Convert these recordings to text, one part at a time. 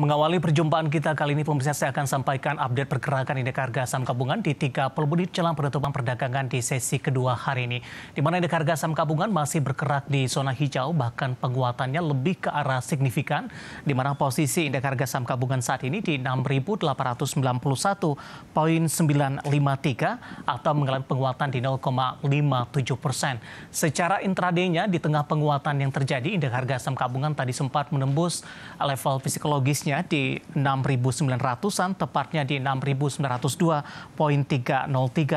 Mengawali perjumpaan kita kali ini, pemirsa saya akan sampaikan update pergerakan indeks harga saham gabungan di 30 menit jelang penutupan perdagangan di sesi kedua hari ini. Di mana indeks harga saham gabungan masih bergerak di zona hijau, bahkan penguatannya lebih ke arah signifikan, di mana posisi indeks harga saham gabungan saat ini di 6.891.953 atau mengalami penguatan di 0,57 persen. Secara intraday-nya, di tengah penguatan yang terjadi, indeks harga saham gabungan tadi sempat menembus level psikologisnya khususnya di 6.900-an, tepatnya di 6.902.303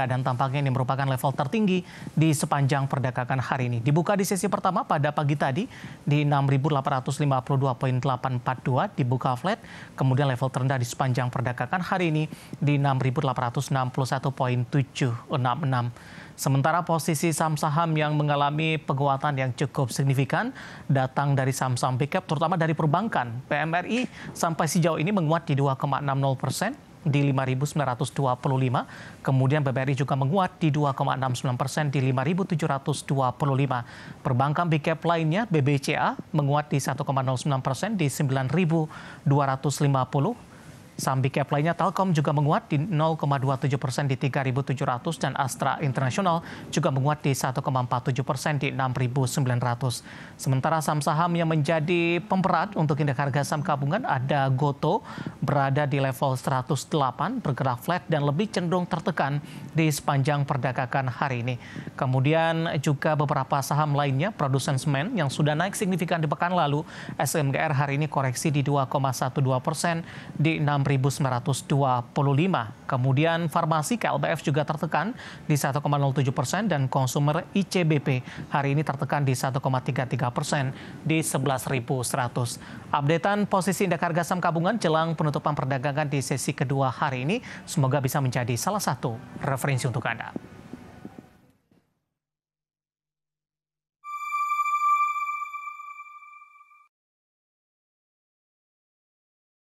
dan tampaknya ini merupakan level tertinggi di sepanjang perdagangan hari ini. Dibuka di sesi pertama pada pagi tadi di 6.852.842 dibuka flat, kemudian level terendah di sepanjang perdagangan hari ini di 6.861.766. Sementara posisi saham-saham yang mengalami penguatan yang cukup signifikan datang dari saham-saham big terutama dari perbankan. PMRI sampai sejauh ini menguat di 2,60 persen di 5.925. Kemudian BBRI juga menguat di 2,69 persen di 5.725. Perbankan big cap lainnya BBCA menguat di 1,09 persen di 9.250. Saham big cap lainnya Telkom juga menguat di 0,27 persen di 3.700 dan Astra Internasional juga menguat di 1,47 persen di 6.900. Sementara saham-saham yang menjadi pemberat untuk indeks harga saham gabungan ada Goto berada di level 108 bergerak flat dan lebih cenderung tertekan di sepanjang perdagangan hari ini. Kemudian juga beberapa saham lainnya produsen semen yang sudah naik signifikan di pekan lalu SMGR hari ini koreksi di 2,12 persen di 6 6.925. Kemudian farmasi KLBF juga tertekan di 1,07 persen dan konsumer ICBP hari ini tertekan di 1,33 persen di 11.100. Updatean posisi indeks harga saham gabungan jelang penutupan perdagangan di sesi kedua hari ini semoga bisa menjadi salah satu referensi untuk Anda.